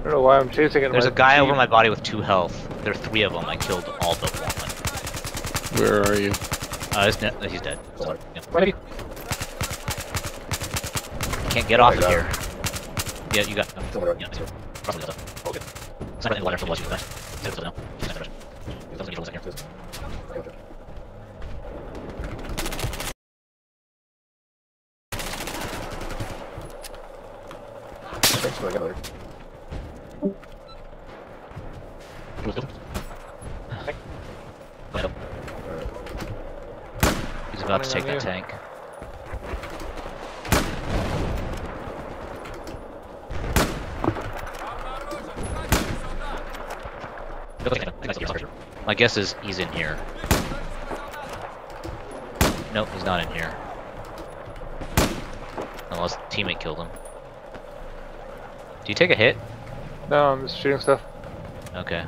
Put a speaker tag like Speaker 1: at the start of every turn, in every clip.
Speaker 1: I don't know why I'm chasing it.
Speaker 2: There's a guy
Speaker 1: Jeep.
Speaker 2: over my body with two health. There are three of them. I killed all but one.
Speaker 3: Where are you?
Speaker 2: Uh, he's, ne- he's dead. So, yeah.
Speaker 1: Ready?
Speaker 2: Can't get off of
Speaker 4: got
Speaker 2: here. Yeah, you got. Um,
Speaker 4: Somewhere.
Speaker 2: yeah, yeah, probably got stuff. Okay. Sniper in the water from was you, right? Sniper still now. Sniper. Doesn't need here.
Speaker 4: Thanks for the
Speaker 2: He's about to take that tank. My guess is he's in here. Nope, he's not in here. Unless the teammate killed him. Do you take a hit?
Speaker 1: No, I'm just shooting stuff.
Speaker 2: Okay.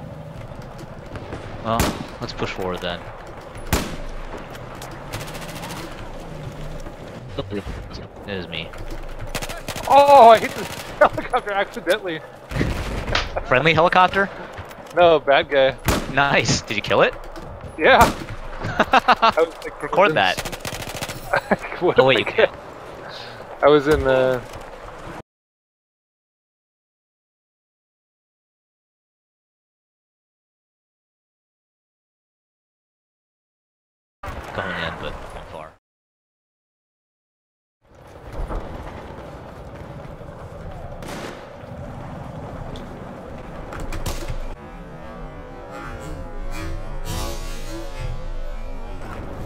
Speaker 2: Well, let's push forward then. It is me.
Speaker 1: Oh, I hit the helicopter accidentally.
Speaker 2: Friendly helicopter?
Speaker 1: No, bad guy.
Speaker 2: Nice. Did you kill it?
Speaker 1: Yeah. I was, like,
Speaker 2: Record that.
Speaker 1: What
Speaker 2: Oh wait, you
Speaker 1: I
Speaker 2: can't.
Speaker 1: I was in uh
Speaker 2: Going in, but not far.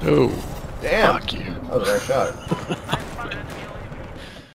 Speaker 3: Oh,
Speaker 4: Damn!
Speaker 3: fuck you.
Speaker 4: That was a nice shot.